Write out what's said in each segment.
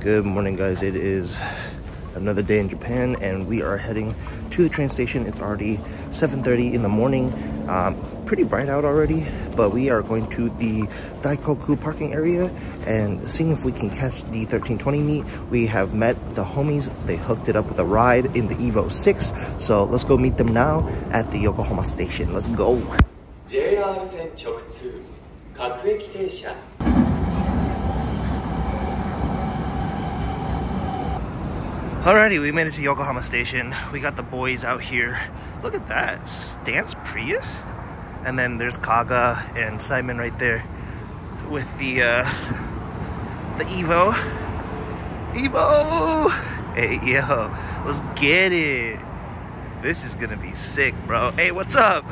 Good morning, guys. It is another day in Japan, and we are heading to the train station. It's already 7.30 in the morning. Um, pretty bright out already, but we are going to the Daikoku parking area and seeing if we can catch the 1320 meet. We have met the homies. They hooked it up with a ride in the Evo 6. So let's go meet them now at the Yokohama station. Let's go. JR 线直通各駅停车 Alrighty, we made it to Yokohama Station. We got the boys out here. Look at that, Stance Prius. And then there's Kaga and Simon right there with the uh, the Evo. Evo! Hey yo, let's get it. This is gonna be sick, bro. Hey, what's up?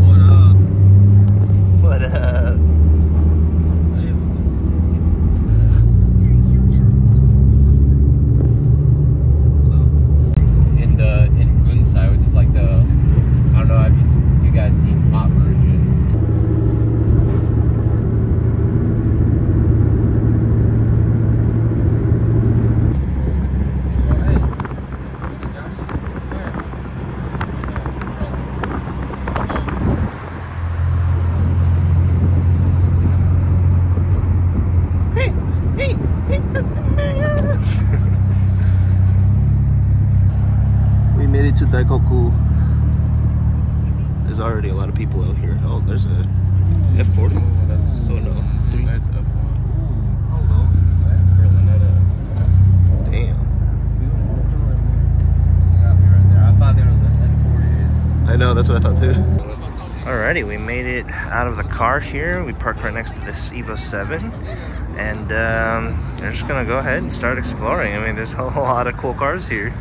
What up? What up? In the in Gunsai, which is like the I don't know, have you s- you guys seen hot version? Hey, hey, hey, man. To Daikoku. There's already a lot of people out here. Oh, there's a F40. Oh, that's Oh, no. Three. That's F1. Hello. Berlinetta. Damn. I thought there was an F40. I know, that's what I thought too. Alrighty, we made it out of the car here. We parked right next to this Evo 7. And um, we're just gonna go ahead and start exploring. I mean, there's a lot of cool cars here.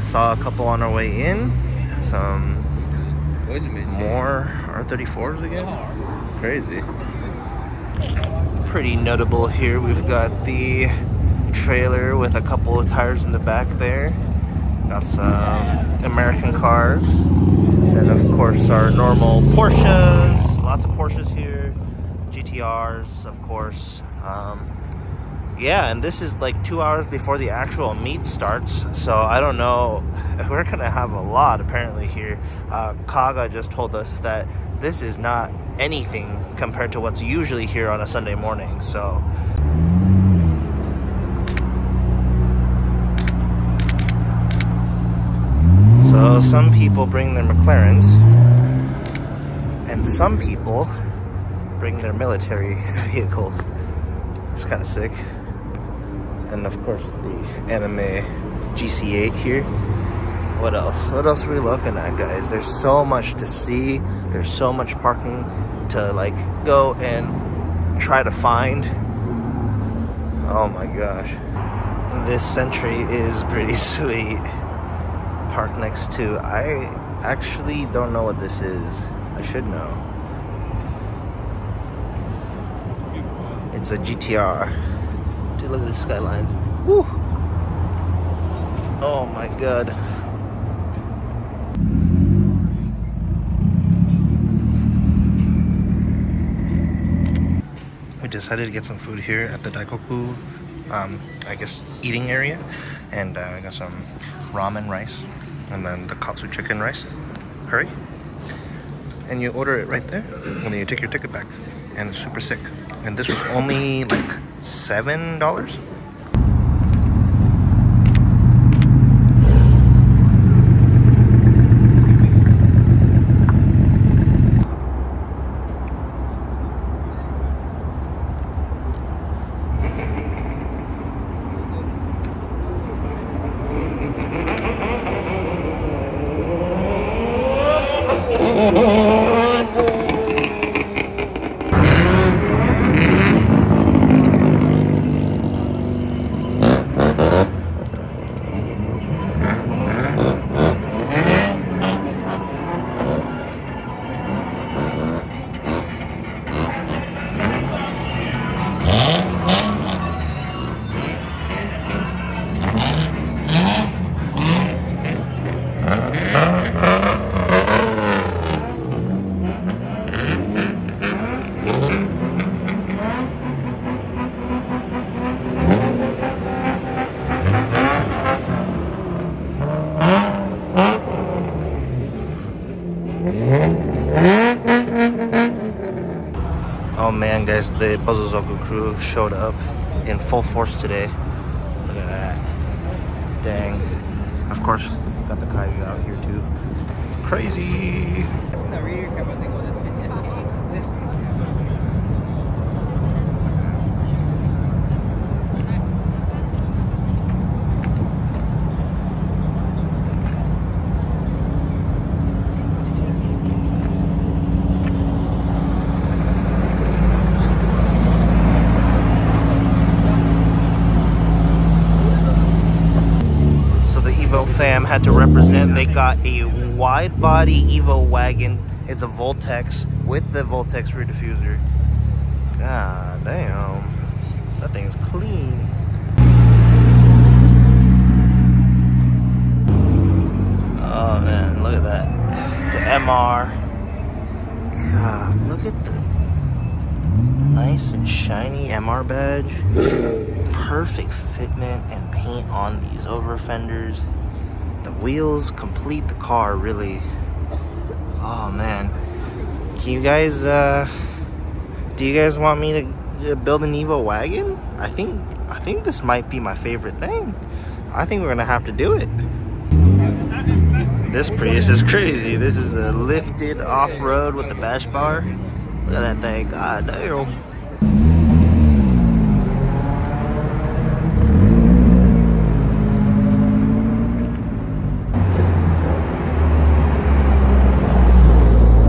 Saw a couple on our way in. Some more R34s again. Crazy. Pretty notable here. We've got the trailer with a couple of tires in the back there. Got some American cars. And of course our normal Porsches. Lots of Porsches here. GTRs, of course. Um, yeah, and this is like two hours before the actual meet starts. So I don't know. We're gonna have a lot apparently here. Uh, Kaga just told us that this is not anything compared to what's usually here on a Sunday morning. So So some people bring their McLarens, and some people bring their military vehicles. It's kind of sick. And of course the anime GC8 here. What else? What else are we looking at, guys? There's so much to see. There's so much parking to like go and try to find. Oh my gosh. This Sentry is pretty sweet Park next to. I actually don't know what this is. I should know. It's a GTR. Look at this skyline. Woo! Oh my god. We decided to get some food here at the Daikoku, um, I guess, eating area. And uh, I got some ramen rice and then the katsu chicken rice curry. And you order it right there, and then you take your ticket back. And it's super sick. And this was only like $7. Oh guys, the Puzzle Zoku crew showed up in full force today. Look at that. Dang. Of course, got the Kai's out here too. Crazy. So the Evo fam had to represent. They got a wide body Evo wagon. It's a Voltex with the Voltex rear diffuser. God damn. That thing's clean. Oh man, look at that. It's an MR. God, look at the nice and shiny MR badge. Perfect fitment and paint on these over fenders. Wheels complete the car really. Oh man. Can you guys uh do you guys want me to build an Evo wagon? I think I think this might be my favorite thing. I think we're gonna have to do it. This Prius is crazy. This is a lifted off-road with the bash bar. Look at that thing. God damn.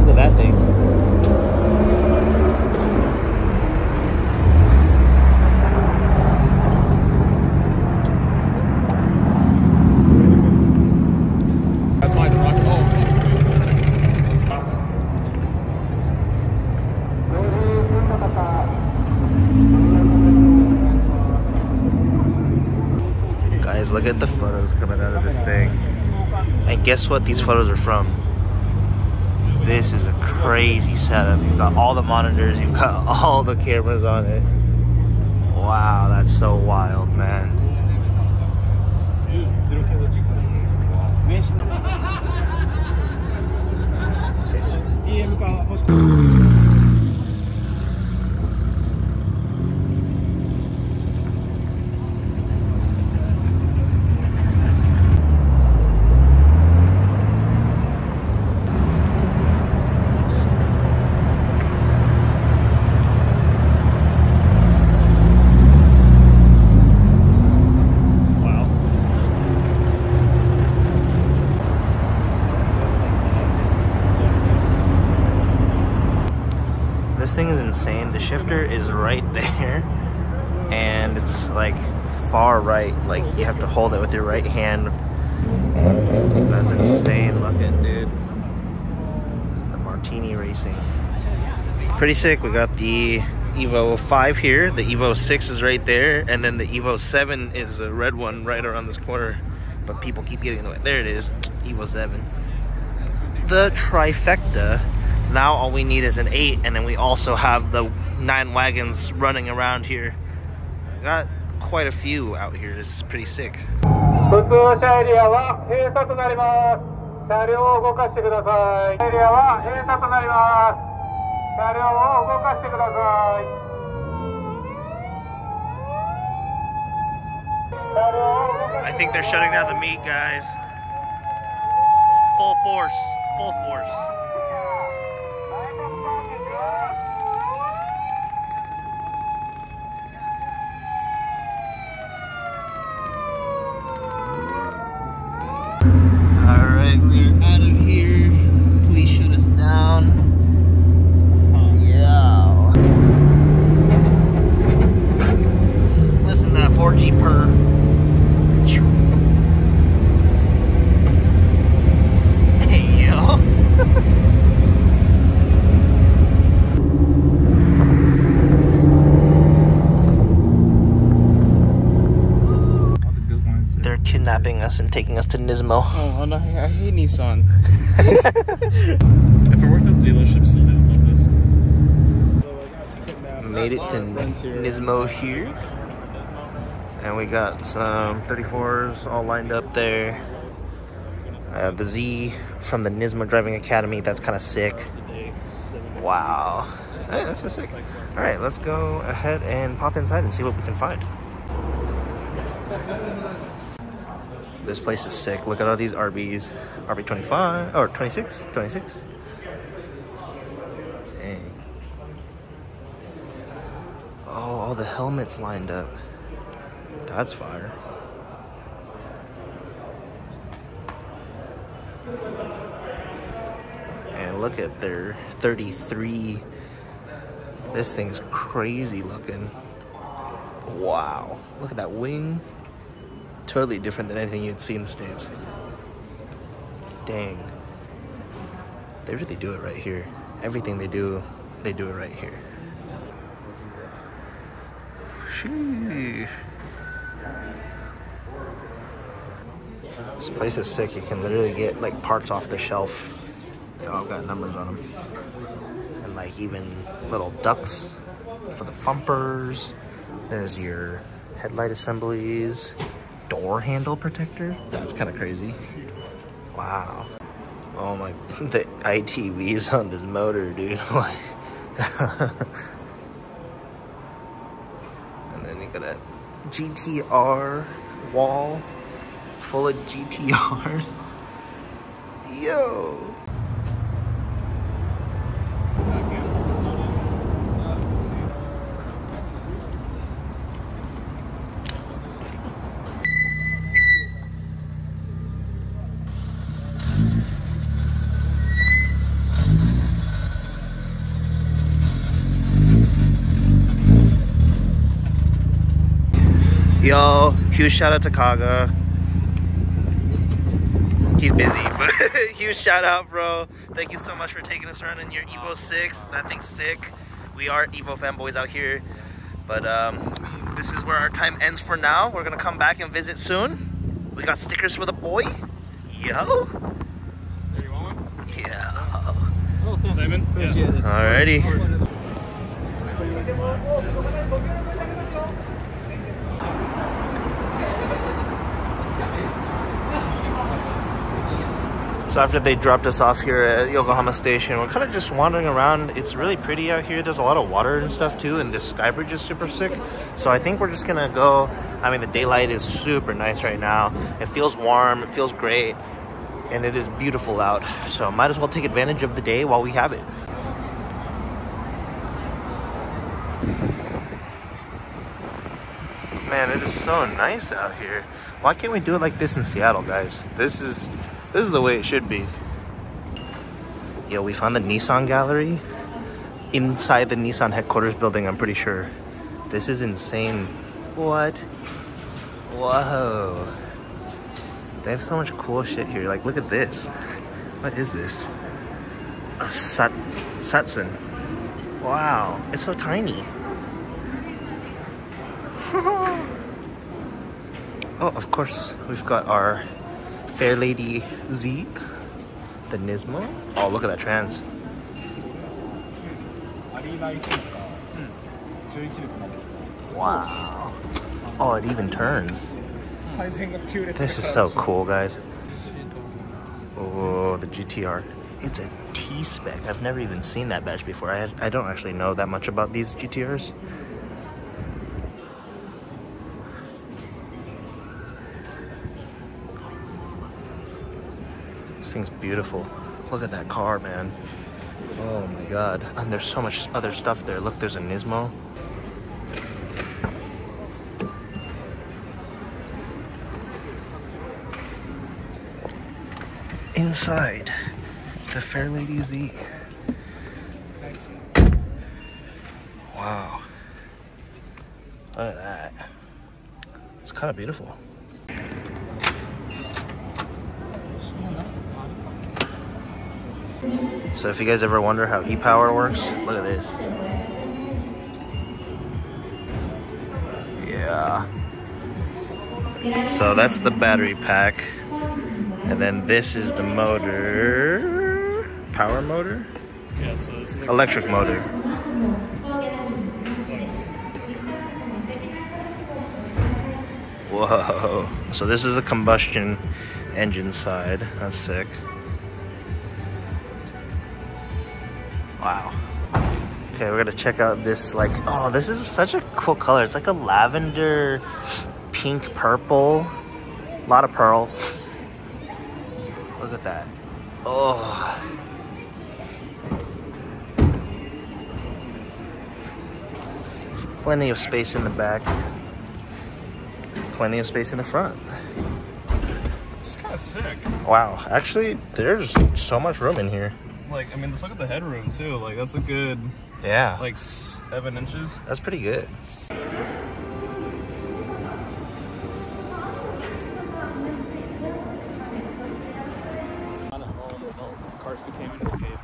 Look at that thing. That's like rock and roll. Guys, look at the photos coming out of this thing. And guess what these photos are from? This is a crazy setup. You've got all the monitors, you've got all the cameras on it. Wow, that's so wild, man. Wow. This thing is insane. The shifter is right there, and it's like far right. Like you have to hold it with your right hand. That's insane looking, dude. The Martini Racing. Pretty sick. We got the Evo 5 here. The Evo 6 is right there. And then the Evo 7 is a red one right around this corner. But people keep getting away. There it is. Evo 7. The trifecta. Now all we need is an 8. And then we also have the 9 wagons running around here. Got quite a few out here. This is pretty sick. 普通車エリアは閉鎖となります。車両を動かしてください。エリアは閉鎖となります。車両を動かしてください。車両を動か I think they're shutting down the meet, guys. Full force. Full force. Us and taking us to Nismo. Oh, no, I hate Nissan. If I worked at the dealership, still I'd love this. made it to Nismo here. And we got some 34s all lined up there. Uh, the Z from the Nismo Driving Academy, that's kind of sick. Wow. Hey, that's so sick. All right, let's go ahead and pop inside and see what we can find. This place is sick. Look at all these RBs. RB 25 or 26, 26. Dang. Oh, all the helmets lined up. That's fire. And look at their 33. This thing's crazy looking. Wow. Look at that wing. Totally different than anything you'd see in the States. Dang. They really do it right here. Everything they do, they do it right here. Sheesh. This place is sick. You can literally get like parts off the shelf. They all got numbers on them. And like even little ducks for the bumpers. There's your headlight assemblies, door handle protector. That's kind of crazy. Wow. Oh my, the ITBs on this motor, dude. Like, and then you got a GTR wall full of GTRs. Yo. Yo, huge shout out to Kaga. He's busy, but huge shout out, bro. Thank you so much for taking us around in your Evo 6. That thing's sick. We are Evo fanboys out here. But um, this is where our time ends for now. We're gonna come back and visit soon. We got stickers for the boy. Yo. Yeah. Simon? Alrighty. So after they dropped us off here at Yokohama Station, we're kind of just wandering around. It's really pretty out here. There's a lot of water and stuff too, and this sky bridge is super sick. So I think we're just gonna go. I mean, the daylight is super nice right now. It feels warm. It feels great, and it is beautiful out. So might as well take advantage of the day while we have it. Man, it is so nice out here. Why can't we do it like this in Seattle, guys? This is this is the way it should be. Yo, we found the Nissan gallery inside the Nissan headquarters building, I'm pretty sure. This is insane. What? Whoa. They have so much cool shit here. Like, look at this. What is this? A Sat Datsun. Wow, it's so tiny. oh, of course, we've got our Fairlady Z, the Nismo. Oh, look at that trans. Wow. Oh, it even turns. This is so cool, guys. Oh, the GTR. It's a T-Spec. I've never even seen that badge before. I, I don't actually know that much about these GTRs. Thing's beautiful. Look at that car, man. Oh my god. And there's so much other stuff there. Look, there's a Nismo. inside the Fairlady Z. Wow. Look at that. It's kind of beautiful. So if you guys ever wonder how e-power works, look at this. Yeah. So that's the battery pack. And then this is the motor. Power motor? Yeah, so Electric motor. Whoa. So this is a combustion engine side. That's sick. Wow. Okay, we're gonna check out this like oh this is such a cool color. It's like a lavender pink purple. A lot of pearl. Look at that. Oh plenty of space in the back. Plenty of space in the front. It's kind of sick. Wow, actually, there's so much room in here. Like, I mean, just look at the headroom too. Like, that's a good Yeah, like seven inches. that's pretty good. Cars became an escape.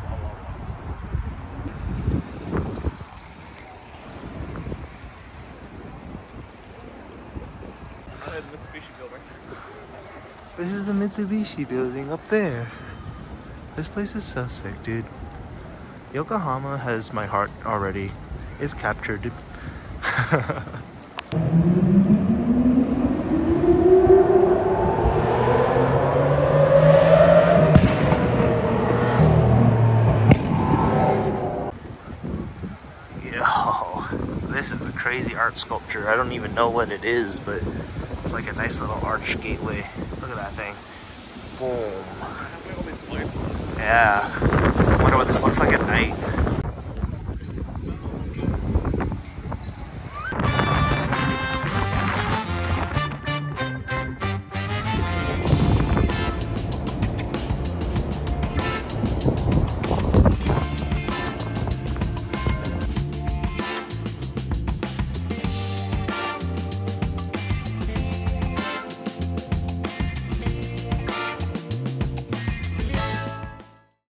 This is the Mitsubishi building up there. This place is so sick, dude. Yokohama has my heart already. It's captured. Yo, this is a crazy art sculpture. I don't even know what it is, but it's like a nice little arch gateway. Look at that thing. Boom. All these lights on. Yeah. I wonder what this looks like at night.